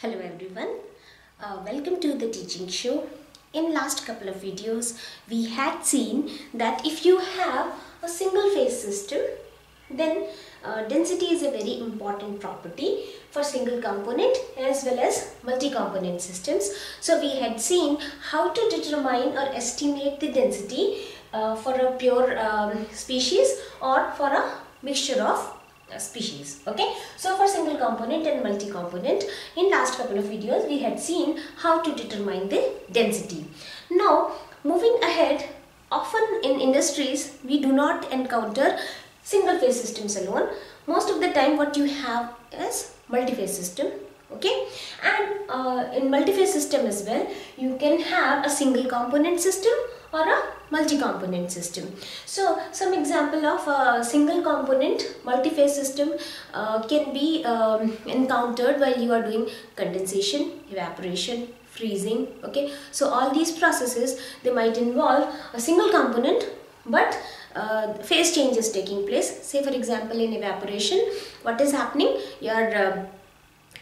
Hello everyone, uh, welcome to the teaching show. In last couple of videos, we had seen that if you have a single phase system, then uh, density is a very important property for single component as well as multi-component systems. So we had seen how to determine or estimate the density uh, for a pure um, species or for a mixture of species okay? So for single component and multi component in last couple of videos we had seen how to determine the density. Now moving ahead often in industries we do not encounter single phase systems alone. Most of the time what you have is multi-phase system okay? And uh, in multi-phase system as well you can have a single component system or a multi-component system. So some example of a single component multi-phase system uh, can be um, encountered while you are doing condensation, evaporation, freezing okay. So all these processes they might involve a single component but uh, phase change is taking place. Say for example in evaporation what is happening your uh,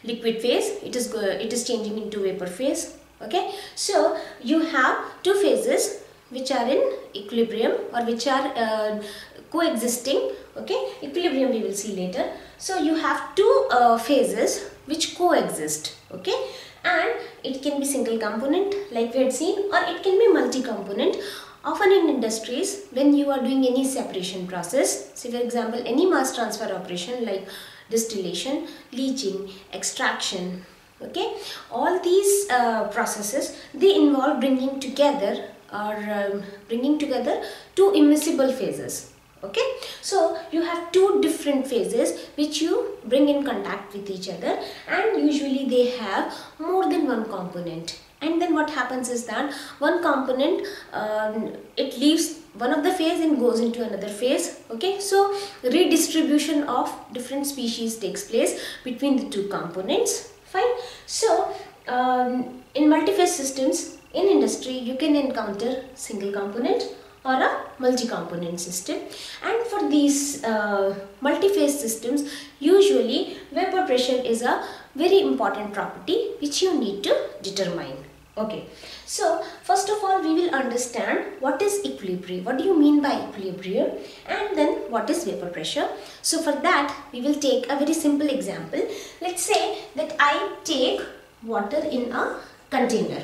liquid phase it is it is changing into vapor phase okay. So you have two phases which are in equilibrium or which are uh, coexisting okay? Equilibrium we will see later. So you have two uh, phases which coexist okay? And it can be single component like we had seen or it can be multi-component. Often in industries when you are doing any separation process say for example any mass transfer operation like distillation leaching extraction okay? All these uh, processes they involve bringing together or um, bringing together two immiscible phases okay? So you have two different phases which you bring in contact with each other and usually they have more than one component. And then what happens is that one component um, it leaves one of the phase and goes into another phase okay? So redistribution of different species takes place between the two components. Fine? So um, in multi-phase systems in industry you can encounter single component or a multi-component system. And for these uh, multi-phase systems usually vapor pressure is a very important property which you need to determine. Okay. So first of all we will understand what is equilibrium. What do you mean by equilibrium? And then what is vapor pressure? So for that we will take a very simple example. Let's say that i take water in a container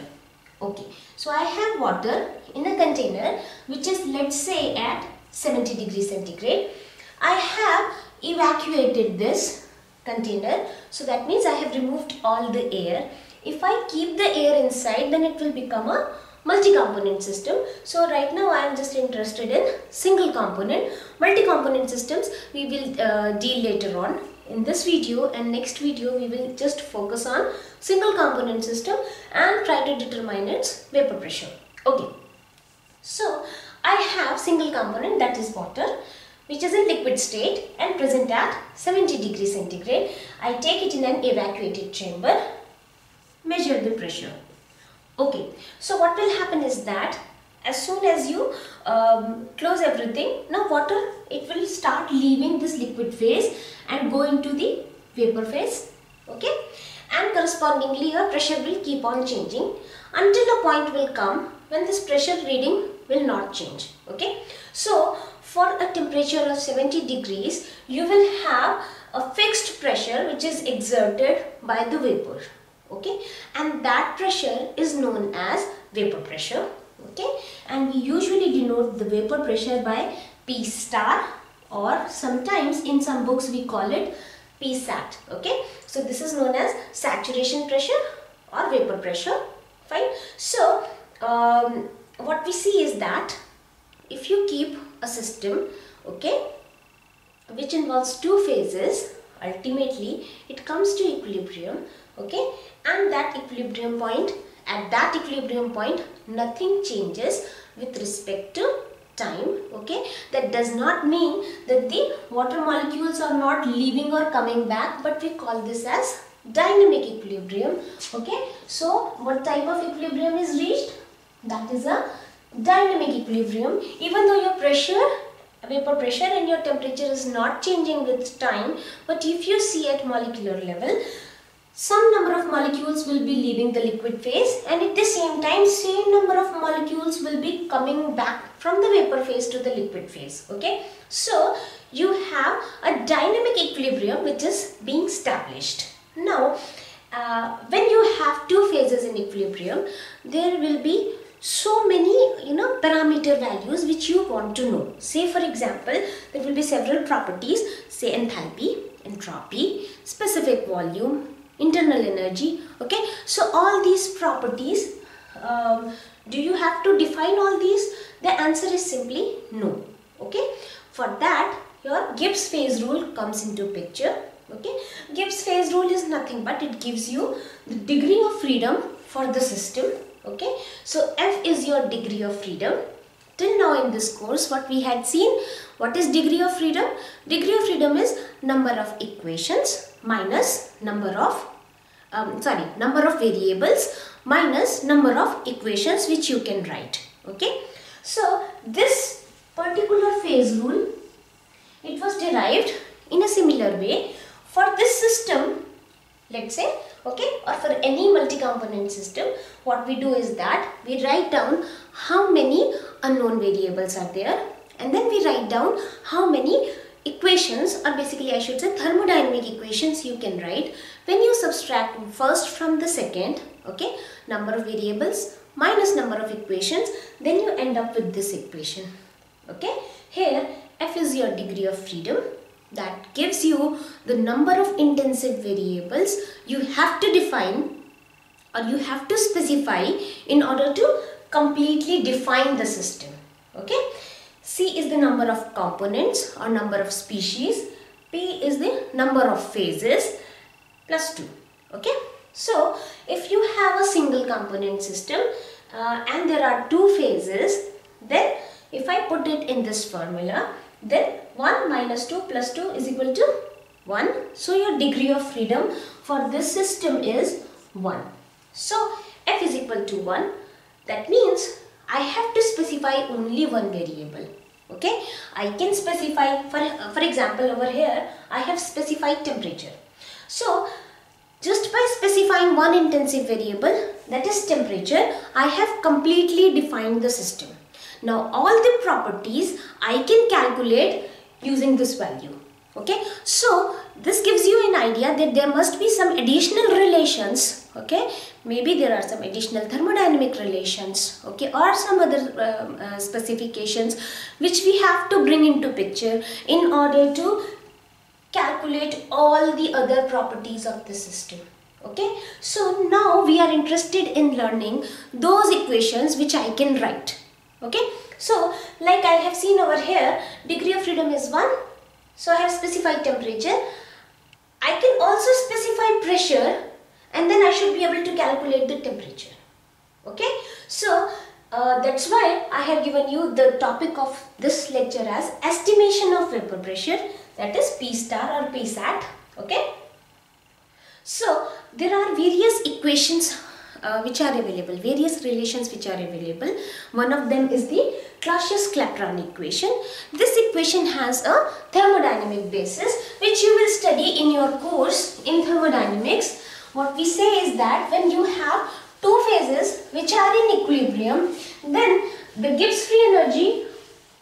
okay. So i have water in a container which is let's say at 70 degrees centigrade. I have evacuated this container. So that means i have removed all the air. If i keep the air inside then it will become a multi-component system. So right now i am just interested in single component. Multi-component systems we will uh, deal later on in this video and next video we will just focus on single component system and try to determine its vapor pressure. Okay. So I have single component that is water which is in liquid state and present at 70 degree centigrade. I take it in an evacuated chamber, measure the pressure. Okay. So what will happen is that as soon as you um, close everything, now water it will start leaving this liquid phase and go into the vapor phase. Okay? And correspondingly your pressure will keep on changing until a point will come when this pressure reading will not change okay? So for a temperature of 70 degrees you will have a fixed pressure which is exerted by the vapor okay? And that pressure is known as vapor pressure okay? And we usually denote the vapor pressure by P star or sometimes in some books we call it PSAT okay? So this is known as saturation pressure or vapor pressure fine? So um, what we see is that if you keep a system okay which involves two phases ultimately it comes to equilibrium okay? And that equilibrium point at that equilibrium point nothing changes with respect to time okay? That does not mean that the water molecules are not leaving or coming back but we call this as dynamic equilibrium okay? So what type of equilibrium is reached? That is a dynamic equilibrium. Even though your pressure vapor pressure and your temperature is not changing with time but if you see at molecular level some number of molecules will be leaving the liquid phase and at the same time same number of molecules will be coming back from the vapor phase to the liquid phase okay? So you have a dynamic equilibrium which is being established. Now uh, when you have two phases in equilibrium there will be so many you know parameter values which you want to know. Say for example there will be several properties say enthalpy entropy specific volume internal energy okay? So all these properties um, do you have to define all these? The answer is simply no okay? For that your Gibbs phase rule comes into picture okay? Gibbs phase rule is nothing but it gives you the degree of freedom for the system okay? So F is your degree of freedom. Till now in this course what we had seen what is degree of freedom? Degree of freedom is number of equations minus number of um, sorry number of variables minus number of equations which you can write okay? So this particular phase rule it was derived in a similar way. For this system let's say okay or for any multi-component system what we do is that we write down how many unknown variables are there and then we write down how many equations or basically I should say thermodynamic equations you can write. When you subtract first from the second okay number of variables minus number of equations then you end up with this equation okay. Here f is your degree of freedom. That gives you the number of intensive variables you have to define or you have to specify in order to completely define the system okay C is the number of components or number of species. P is the number of phases plus 2. Okay. So, if you have a single component system uh, and there are two phases, then if I put it in this formula, then 1 minus 2 plus 2 is equal to 1. So, your degree of freedom for this system is 1. So, f is equal to 1. That means I have to specify only one variable. Okay, I can specify, for, for example, over here, I have specified temperature. So, just by specifying one intensive variable, that is temperature, I have completely defined the system. Now, all the properties I can calculate using this value. Okay, so this gives you an idea that there must be some additional relations okay? Maybe there are some additional thermodynamic relations okay? Or some other um, uh, specifications which we have to bring into picture in order to calculate all the other properties of the system okay? So now we are interested in learning those equations which I can write okay? So like I have seen over here degree of freedom is 1 so I have specified temperature. I can also specify pressure and then I should be able to calculate the temperature. Okay, so uh, that's why I have given you the topic of this lecture as estimation of vapor pressure that is P star or PSAT. Okay, so there are various equations uh, which are available, various relations which are available. One of them is the Clausius-Clapeyron equation. This equation has a thermodynamic basis which you will study in your course in thermodynamics what we say is that when you have two phases which are in equilibrium, then the Gibbs free energy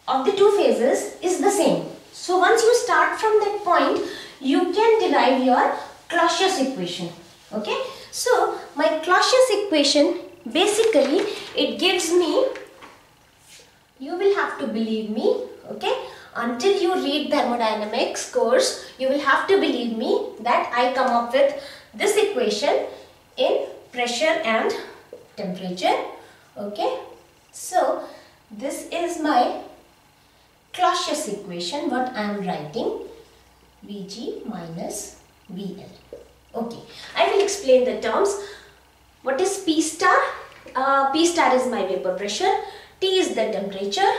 of the two phases is the same. So once you start from that point, you can derive your Clausius equation. Okay. So my Clausius equation basically it gives me, you will have to believe me, okay. Until you read thermodynamics course, you will have to believe me that I come up with this equation in pressure and temperature okay? So this is my Clausius equation what I am writing Vg minus VL okay? I will explain the terms. What is P star? Uh, P star is my vapor pressure T is the temperature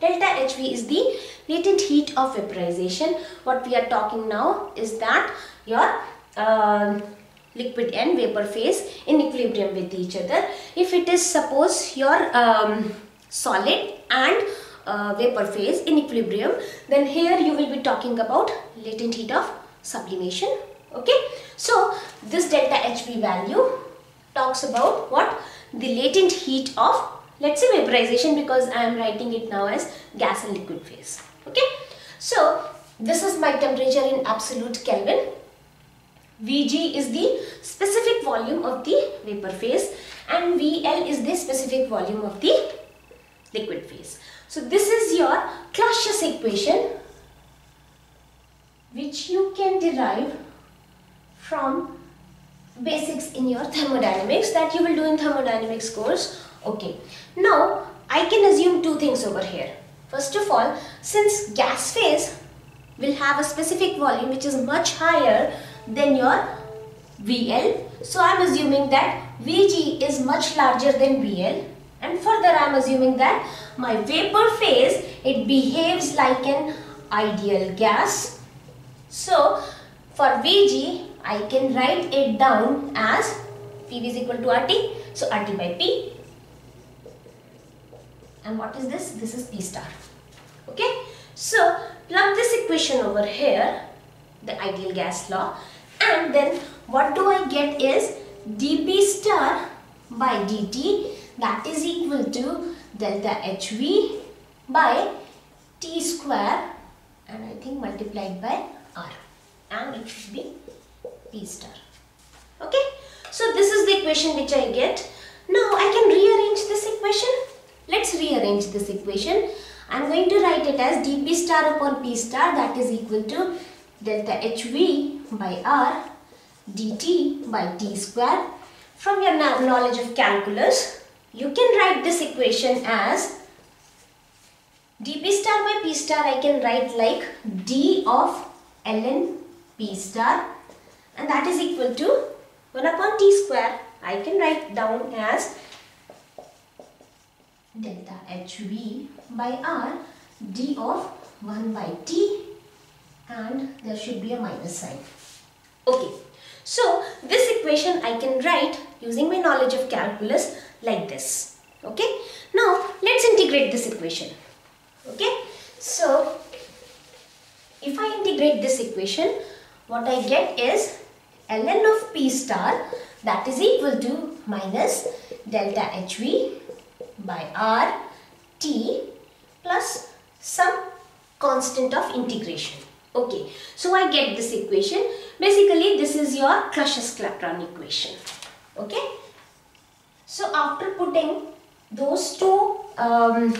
delta HV is the latent heat of vaporization. What we are talking now is that your uh, liquid and vapor phase in equilibrium with each other. If it is suppose your um, solid and uh, vapor phase in equilibrium then here you will be talking about latent heat of sublimation Okay. So this delta HV value talks about what? The latent heat of let's say vaporization because I am writing it now as gas and liquid phase. Okay. So this is my temperature in absolute Kelvin. Vg is the specific volume of the vapor phase and VL is the specific volume of the liquid phase. So this is your Clausius equation which you can derive from basics in your thermodynamics that you will do in thermodynamics course. Okay. Now I can assume two things over here. First of all, since gas phase will have a specific volume which is much higher than your VL. So I am assuming that Vg is much larger than VL and further I am assuming that my vapor phase it behaves like an ideal gas. So for Vg I can write it down as PV is equal to RT. So RT by P and what is this? This is P star. Okay. So plug this equation over here the ideal gas law and then what do I get is dP star by dt that is equal to delta HV by T square and I think multiplied by R and it should be P star. Okay. So this is the equation which I get. Now I can rearrange this equation. Let's rearrange this equation. I'm going to write it as dP star upon P star that is equal to delta HV by R dt by t square. From your knowledge of calculus, you can write this equation as dp star by p star I can write like d of ln p star and that is equal to 1 upon t square I can write down as delta hv by r d of 1 by t and there should be a minus sign. Okay. So this equation I can write using my knowledge of calculus like this. Okay. Now let's integrate this equation. Okay. So if I integrate this equation what I get is ln of p star that is equal to minus delta hv by r t plus some constant of integration. Okay, so I get this equation. Basically, this is your Clausius-Clapeyron equation. Okay. So after putting those two, um,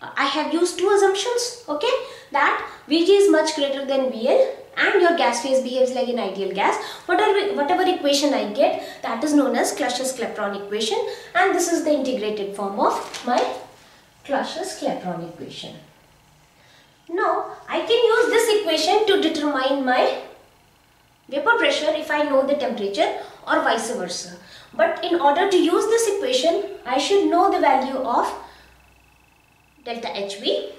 I have used two assumptions. Okay, that Vg is much greater than VL and your gas phase behaves like an ideal gas. Whatever, whatever equation I get, that is known as Clausius-Clapeyron equation and this is the integrated form of my Clausius-Clapeyron equation. Now, I can use this equation to determine my vapor pressure if I know the temperature or vice versa. But in order to use this equation, I should know the value of delta HV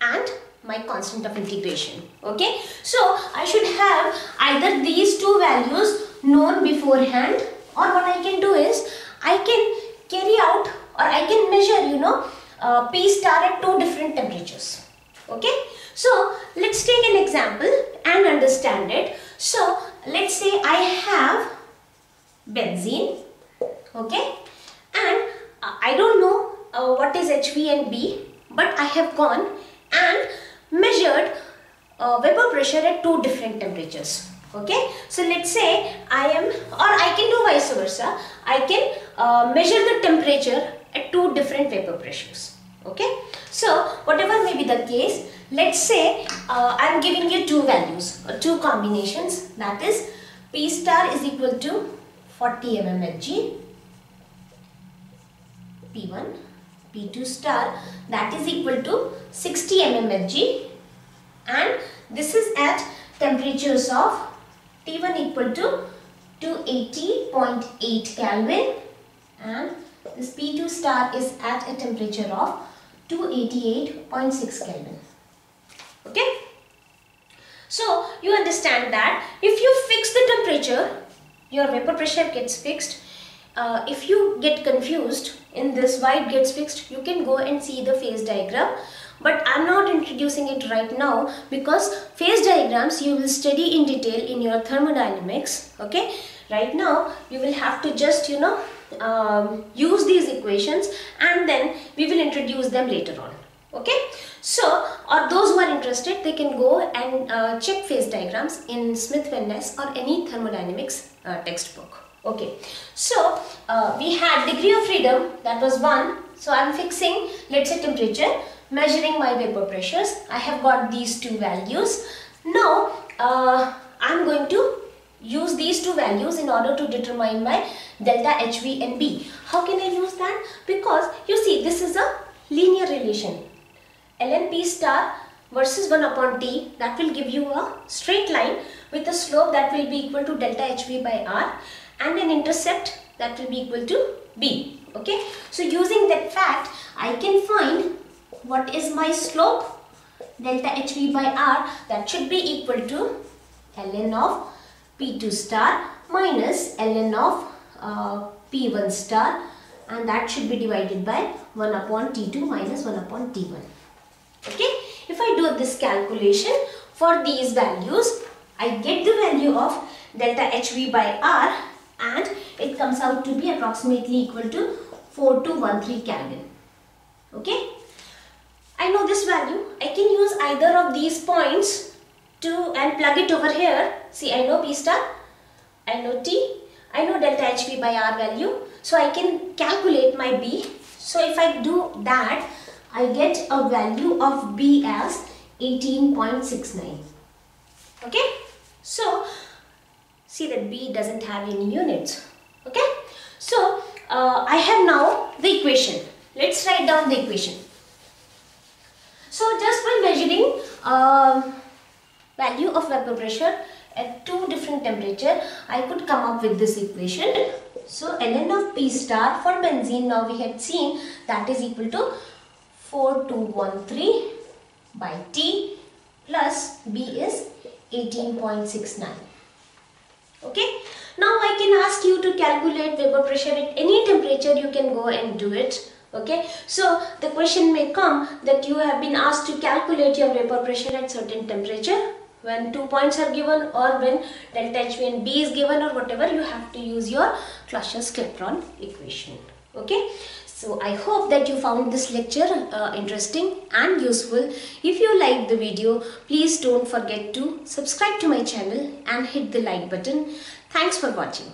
and my constant of integration. Okay. So, I should have either these two values known beforehand or what I can do is, I can carry out or I can measure, you know, uh, P star at two different temperatures okay? So let's take an example and understand it. So let's say I have benzene okay? And uh, I don't know uh, what is HV and B but I have gone and measured uh, vapor pressure at two different temperatures okay? So let's say I am or I can do vice versa. I can uh, measure the temperature at two different vapor pressures okay? So whatever may be the case let's say uh, i'm giving you two values or two combinations. That is p star is equal to 40 mmHg p1 p2 star that is equal to 60 mmHg and this is at temperatures of T1 equal to 280.8 Kelvin. And this P2 star is at a temperature of 288.6 Kelvin. Okay? So, you understand that if you fix the temperature, your vapor pressure gets fixed. Uh, if you get confused in this why it gets fixed, you can go and see the phase diagram but I'm not introducing it right now because phase diagrams you will study in detail in your thermodynamics okay right now you will have to just you know um, use these equations and then we will introduce them later on. Okay? So or those who are interested they can go and uh, check phase diagrams in Smith Van Ness or any thermodynamics uh, textbook. Okay? So uh, we had degree of freedom that was 1 so I'm fixing let's say temperature measuring my vapor pressures. I have got these two values. Now uh, I'm going to use these two values in order to determine my delta HV and B. How can I use that? Because you see this is a linear relation. ln P star versus 1 upon T that will give you a straight line with a slope that will be equal to delta HV by R and an intercept that will be equal to B. Okay. So using that fact I can find what is my slope delta HV by R that should be equal to ln of P2 star minus ln of uh, P1 star and that should be divided by 1 upon T2 minus 1 upon T1. Okay, if I do this calculation for these values, I get the value of delta HV by R and it comes out to be approximately equal to 4213 Kelvin. Okay, I know this value. I can use either of these points to and plug it over here. See, I know P star, I know T, I know delta HV by R value. So I can calculate my B. So if I do that, I get a value of B as 18.69. Okay. So see that B doesn't have any units. Okay. So uh, I have now the equation. Let's write down the equation. So just by measuring uh, value of vapor pressure at two different temperature, I could come up with this equation. So ln of P star for benzene now we had seen that is equal to 4213 by T plus B is 18.69. Okay. Now I can ask you to calculate vapor pressure at any temperature you can go and do it okay so the question may come that you have been asked to calculate your vapor pressure at certain temperature when two points are given or when delta H and B is given or whatever you have to use your Clausius-Clapeyron equation okay so I hope that you found this lecture uh, interesting and useful. If you liked the video, please don't forget to subscribe to my channel and hit the like button. Thanks for watching.